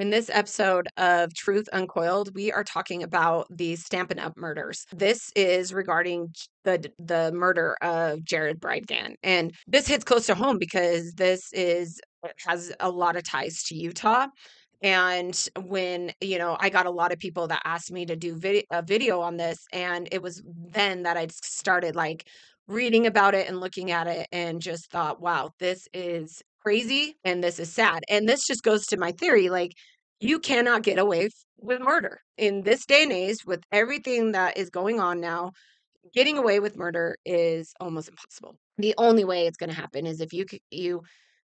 In this episode of Truth Uncoiled, we are talking about the Stampin' Up murders. This is regarding the the murder of Jared Bridegan. And this hits close to home because this is uh, has a lot of ties to Utah. And when, you know, I got a lot of people that asked me to do a video on this and it was then that I started like reading about it and looking at it and just thought, wow, this is crazy and this is sad. And this just goes to my theory like, you cannot get away with murder in this day and age with everything that is going on now. Getting away with murder is almost impossible. The only way it's going to happen is if you you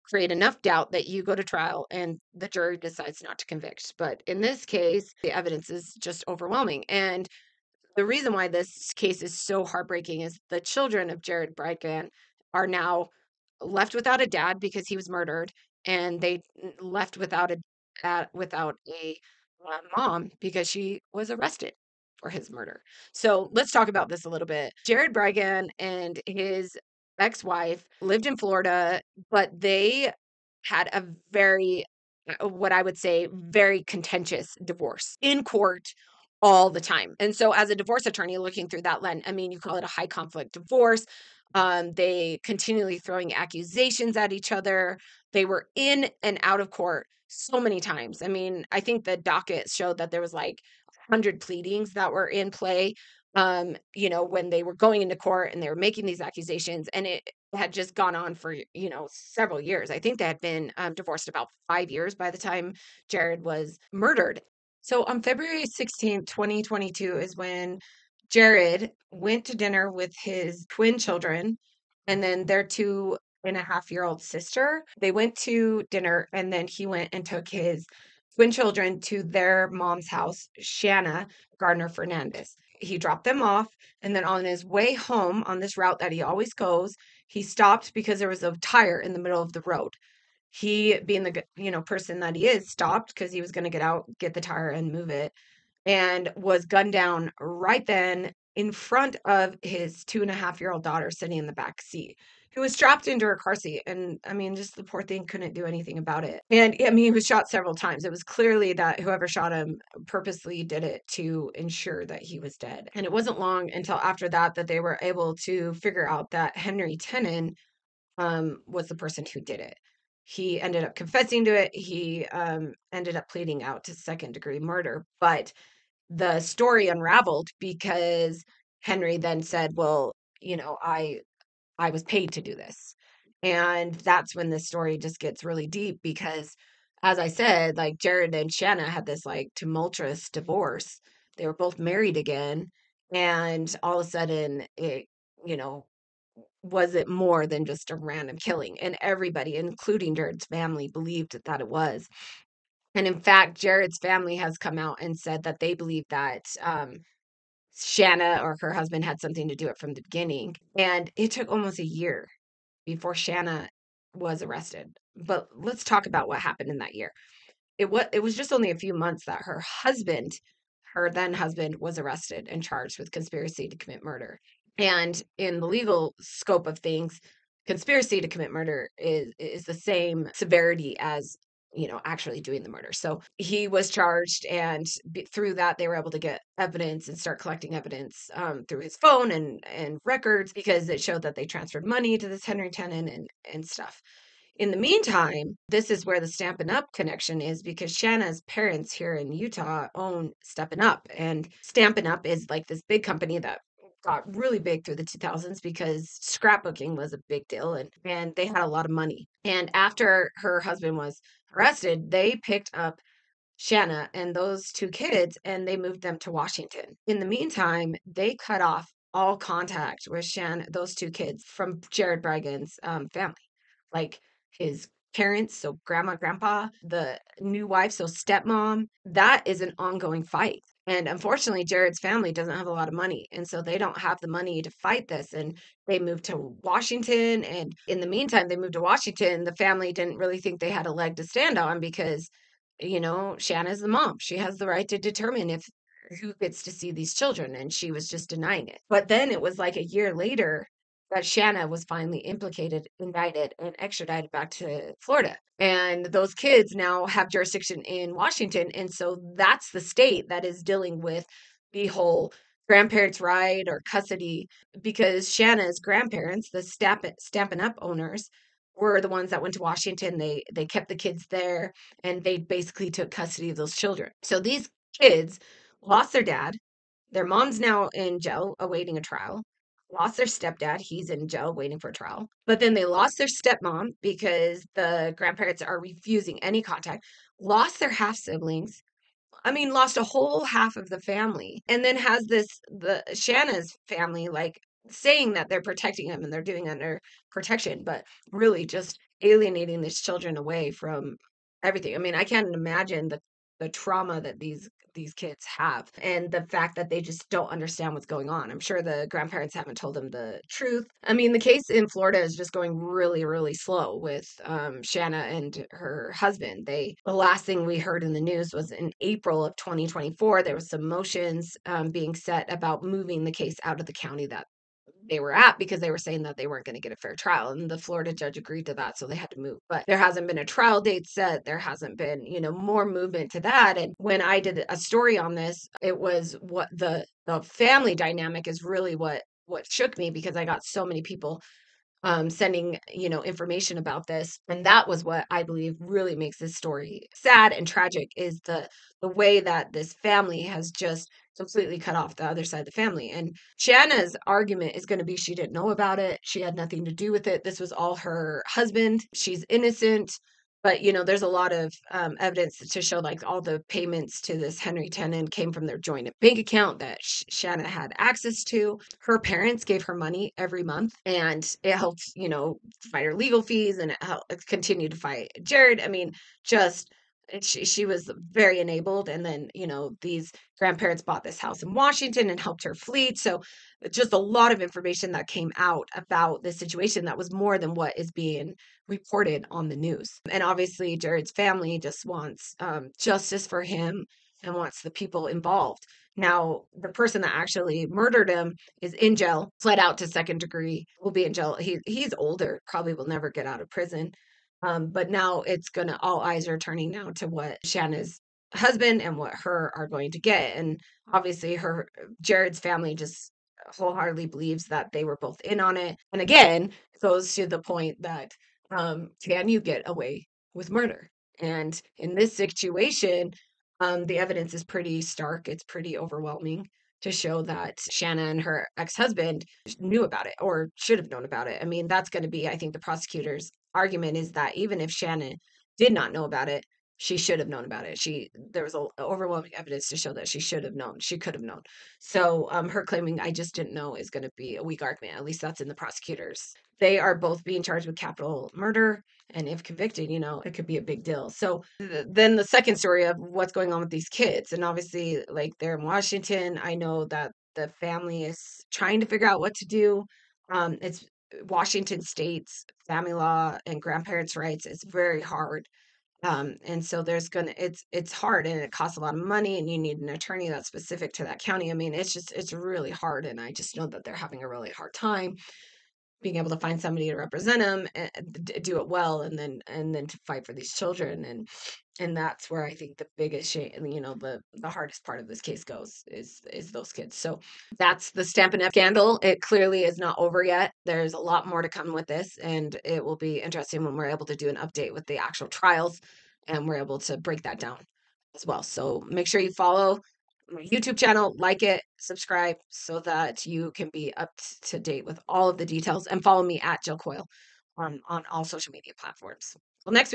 create enough doubt that you go to trial and the jury decides not to convict. But in this case, the evidence is just overwhelming. And the reason why this case is so heartbreaking is the children of Jared Bridegan are now left without a dad because he was murdered, and they left without a uh, without a uh, mom because she was arrested for his murder. So let's talk about this a little bit. Jared Bridegan and his ex-wife lived in Florida, but they had a very uh, what I would say very contentious divorce in court all the time. And so as a divorce attorney looking through that lens, I mean, you call it a high conflict divorce. Um, they continually throwing accusations at each other. They were in and out of court so many times. I mean, I think the docket showed that there was like 100 pleadings that were in play um you know when they were going into court and they were making these accusations and it had just gone on for you know several years i think they had been um, divorced about five years by the time jared was murdered so on february 16th 2022 is when jared went to dinner with his twin children and then their two and a half year old sister. They went to dinner and then he went and took his twin children to their mom's house shanna gardner fernandez. He dropped them off and then on his way home on this route that he always goes he stopped because there was a tire in the middle of the road. He being the you know person that he is stopped because he was going to get out get the tire and move it and was gunned down right then in front of his two and a half year old daughter sitting in the back seat who was strapped into her car seat and i mean just the poor thing couldn't do anything about it. And i mean he was shot several times. It was clearly that whoever shot him purposely did it to ensure that he was dead. And it wasn't long until after that that they were able to figure out that henry tenon um, was the person who did it he ended up confessing to it he um, ended up pleading out to second degree murder but the story unraveled because henry then said well you know i I was paid to do this. And that's when this story just gets really deep because as I said, like Jared and Shanna had this like tumultuous divorce. They were both married again and all of a sudden it, you know, was it more than just a random killing? And everybody, including Jared's family, believed that it was. And in fact, Jared's family has come out and said that they believe that um, Shanna or her husband had something to do it from the beginning. And it took almost a year before Shanna was arrested. But let's talk about what happened in that year. It was it was just only a few months that her husband, her then husband, was arrested and charged with conspiracy to commit murder. And in the legal scope of things, conspiracy to commit murder is is the same severity as you know actually doing the murder. So he was charged and b- through that they were able to get evidence and start collecting evidence um, through his phone and and records because it showed that they transferred money to this henry tenon and and stuff. In the meantime this is where the stampin' up! connection is because shanna's parents here in utah own stampin' up! and stampin' up! is like this big company that got really big through the 2000s because scrapbooking was a big deal and, and they had a lot of money. And after her husband was arrested, they picked up Shanna and those two kids and they moved them to Washington. In the meantime, they cut off all contact with Shanna, those two kids from Jared Bridegan's um, family, like his parents, so grandma, grandpa, the new wife, so stepmom. That is an ongoing fight. And unfortunately, Jared's family doesn't have a lot of money. And so they don't have the money to fight this. And they moved to Washington. And in the meantime, they moved to Washington. The family didn't really think they had a leg to stand on because, you know, Shanna's the mom. She has the right to determine if who gets to see these children. And she was just denying it. But then it was like a year later that Shanna was finally implicated, indicted, and extradited back to Florida. And those kids now have jurisdiction in Washington. And so that's the state that is dealing with the whole grandparents' right or custody because Shanna's grandparents, the Stamp- Stampin' Up owners, were the ones that went to Washington. They they kept the kids there and they basically took custody of those children. So these kids lost their dad. Their mom's now in jail awaiting a trial. Lost their stepdad. He's in jail waiting for trial. But then they lost their stepmom because the grandparents are refusing any contact. Lost their half siblings. I mean, lost a whole half of the family. And then has this the Shanna's family like saying that they're protecting him and they're doing under protection, but really just alienating these children away from everything. I mean, I can't imagine the the trauma that these these kids have and the fact that they just don't understand what's going on. I'm sure the grandparents haven't told them the truth. I mean, the case in Florida is just going really, really slow with um, Shanna and her husband. They the last thing we heard in the news was in April of 2024 there was some motions um, being set about moving the case out of the county that they were at because they were saying that they weren't going to get a fair trial and the Florida judge agreed to that so they had to move but there hasn't been a trial date set there hasn't been you know more movement to that and when I did a story on this it was what the the family dynamic is really what what shook me because I got so many people um, sending you know information about this and that was what i believe really makes this story sad and tragic is the the way that this family has just completely cut off the other side of the family. And shanna's argument is going to be she didn't know about it. She had nothing to do with it. This was all her husband. She's innocent. But you know there's a lot of um, evidence to show like all the payments to this henry tenon came from their joint bank account that Sh- shanna had access to. Her parents gave her money every month and it helped you know fight her legal fees and it helped continue to fight jared. I mean just she, she was very enabled and then you know these grandparents bought this house in washington and helped her flee so just a lot of information that came out about this situation that was more than what is being reported on the news. And obviously jared's family just wants um, justice for him and wants the people involved. Now the person that actually murdered him is in jail fled out to second degree will be in jail. He, he's older probably will never get out of prison um, but now it's gonna all eyes are turning now to what Shanna's husband and what her are going to get. And obviously her Jared's family just wholeheartedly believes that they were both in on it. And again, goes to the point that um, can you get away with murder? And in this situation, um, the evidence is pretty stark. It's pretty overwhelming to show that Shanna and her ex husband knew about it or should have known about it. I mean, that's going to be, I think, the prosecutor's argument is that even if Shannon did not know about it, she should have known about it. She there was a, overwhelming evidence to show that she should have known. She could have known. So um, her claiming I just didn't know is going to be a weak argument. At least that's in the prosecutors. They are both being charged with capital murder, and if convicted, you know it could be a big deal. So th- then the second story of what's going on with these kids, and obviously like they're in Washington. I know that the family is trying to figure out what to do. Um, it's Washington State's family law and grandparents' rights is very hard um, and so there's gonna it's it's hard and it costs a lot of money and you need an attorney that's specific to that county. I mean, it's just it's really hard and I just know that they're having a really hard time being able to find somebody to represent them and eh, do it well and then and then to fight for these children and and that's where i think the biggest shame you know the the hardest part of this case goes is is those kids. So that's the stampin' up! scandal. It clearly is not over yet. There's a lot more to come with this and it will be interesting when we're able to do an update with the actual trials and we're able to break that down as well. So make sure you follow YouTube channel, like it, subscribe so that you can be up to date with all of the details and follow me at Jill Coil on, on all social media platforms. Well, next week.